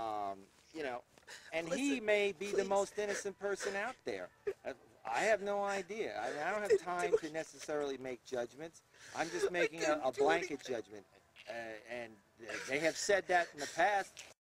Um, you know, and he may be the most innocent person out there. Uh, I have no idea. I, mean, I don't have time to necessarily make judgments. I'm just making a, a blanket judgment. Uh, and they have said that in the past.